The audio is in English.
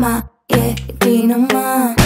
ma, yeah, di ma.